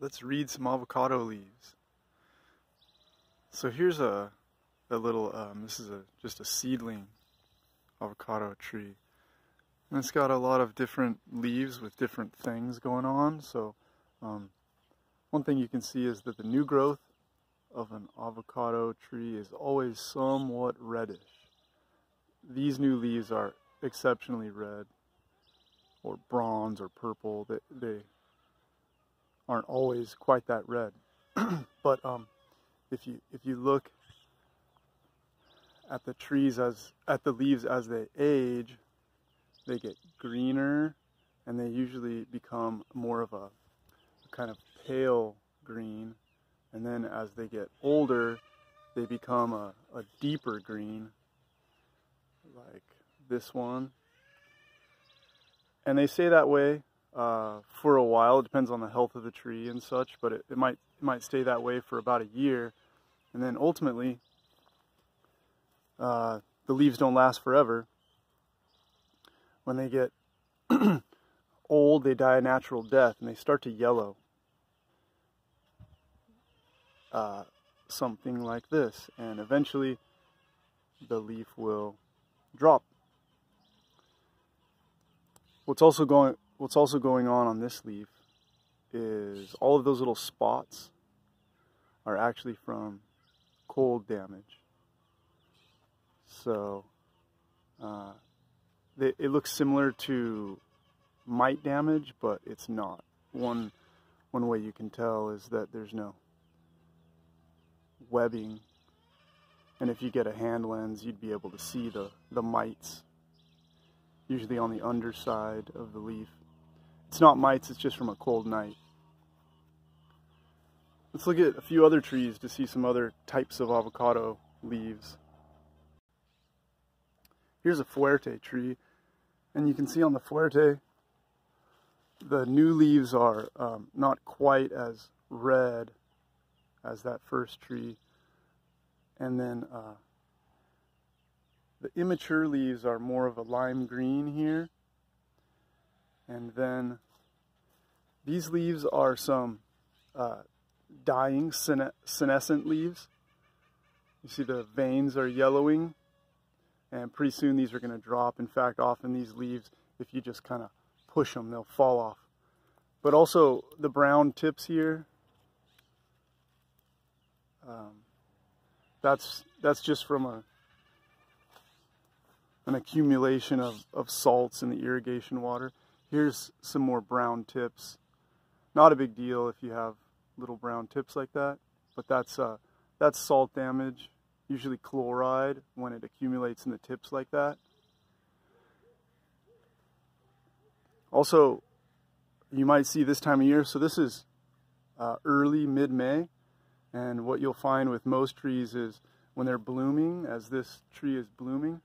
let's read some avocado leaves. So here's a, a little, um, this is a just a seedling avocado tree. And it's got a lot of different leaves with different things going on. So um, one thing you can see is that the new growth of an avocado tree is always somewhat reddish. These new leaves are exceptionally red or bronze or purple. They, they aren't always quite that red. but um, if you if you look at the trees as at the leaves as they age, they get greener and they usually become more of a, kind of pale green. And then as they get older, they become a, a deeper green, like this one. And they stay that way uh, for a while. It depends on the health of the tree and such, but it, it might it might stay that way for about a year, and then ultimately, uh, the leaves don't last forever. When they get old, they die a natural death, and they start to yellow. Uh, something like this, and eventually, the leaf will drop. What's also going what's also going on on this leaf is all of those little spots are actually from cold damage. So uh, they, it looks similar to mite damage, but it's not. One one way you can tell is that there's no webbing, and if you get a hand lens, you'd be able to see the the mites, usually on the underside of the leaf. It's not mites, it's just from a cold night. Let's look at a few other trees to see some other types of avocado leaves. Here's a fuerte tree, and you can see on the fuerte, the new leaves are um, not quite as red as that first tree. And then uh, the immature leaves are more of a lime green here. And then these leaves are some uh, dying senescent leaves. You see the veins are yellowing and pretty soon these are going to drop. In fact, often these leaves, if you just kind of push them, they'll fall off. But also the brown tips here, um, that's that's just from a an accumulation of, of salts in the irrigation water. Here's some more brown tips. Not a big deal if you have little brown tips like that, but that's uh, that's salt damage, usually chloride when it accumulates in the tips like that. Also, you might see this time of year, so this is uh, early mid-May, and what you'll find with most trees is when they're blooming, as this tree is blooming,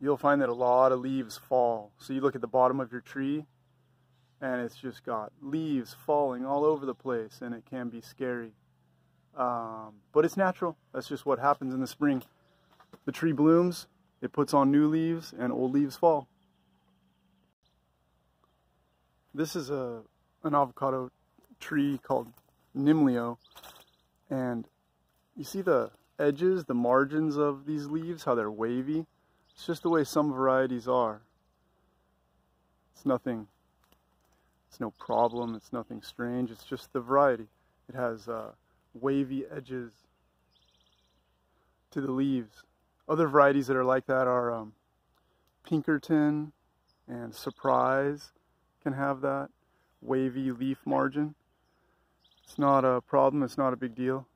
you'll find that a lot of leaves fall. So you look at the bottom of your tree and it's just got leaves falling all over the place and it can be scary. Um, but it's natural. That's just what happens in the spring. The tree blooms, it puts on new leaves and old leaves fall. This is a an avocado tree called Nimlioh and you see the edges, the margins of these leaves, how they're wavy. It's just the way some varieties are. It's nothing, it's no problem, it's nothing strange, it's just the variety. It has uh, wavy edges to the leaves. Other varieties that are like that are um, Pinkerton and Surprise can have that wavy leaf margin. It's not a problem, it's not a big deal.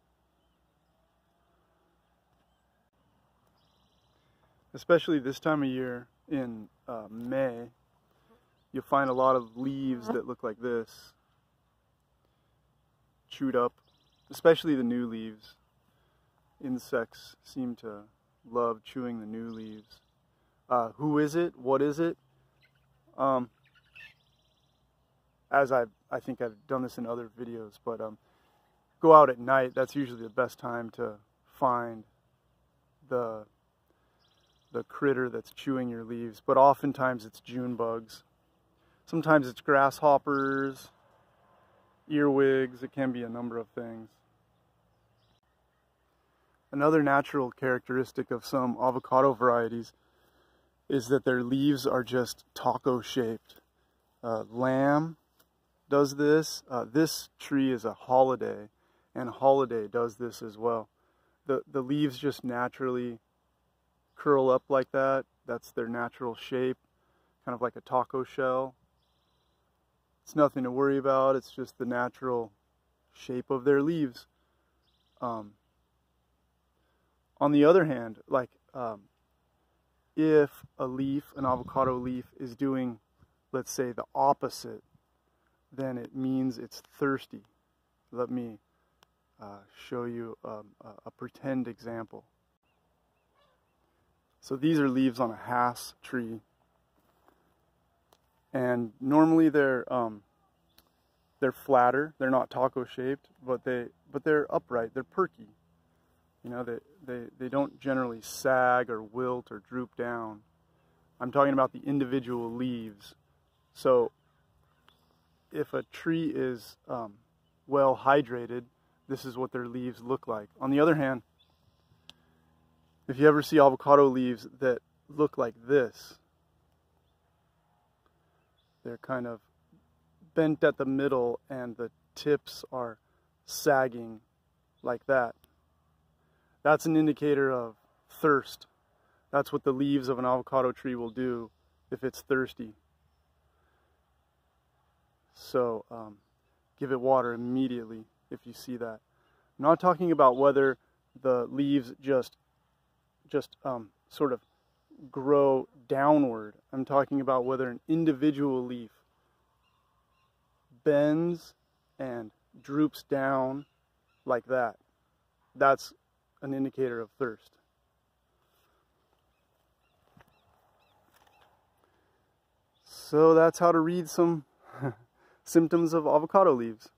Especially this time of year in uh, May, you'll find a lot of leaves that look like this, chewed up, especially the new leaves. Insects seem to love chewing the new leaves. Uh, who is it? What is it? Um, as I I think I've done this in other videos, but um, go out at night. That's usually the best time to find the the critter that's chewing your leaves, but oftentimes it's June bugs. Sometimes it's grasshoppers. earwigs, it can be a number of things. Another natural characteristic of some avocado varieties is that their leaves are just taco shaped. Uh, lamb does this. Uh, this tree is a holiday, and holiday does this as well. The, the leaves just naturally curl up like that. That's their natural shape, kind of like a taco shell. It's nothing to worry about. It's just the natural shape of their leaves. Um, on the other hand, like um, if a leaf, an avocado leaf, is doing, let's say, the opposite, then it means it's thirsty. Let me uh, show you um, a, a pretend example. So these are leaves on a Hass tree. And normally they're um, they're flatter. They're not taco shaped, but they but they're upright. They're perky. You know, they, they, they don't generally sag or wilt or droop down. I'm talking about the individual leaves. So if a tree is um, well hydrated, this is what their leaves look like. On the other hand, if you ever see avocado leaves that look like this, they're kind of bent at the middle and the tips are sagging like that. That's an indicator of thirst. That's what the leaves of an avocado tree will do if it's thirsty. So um, give it water immediately if you see that. I'm not talking about whether the leaves just just um, sort of grow downward. I'm talking about whether an individual leaf bends and droops down like that. That's an indicator of thirst. So that's how to read some symptoms of avocado leaves.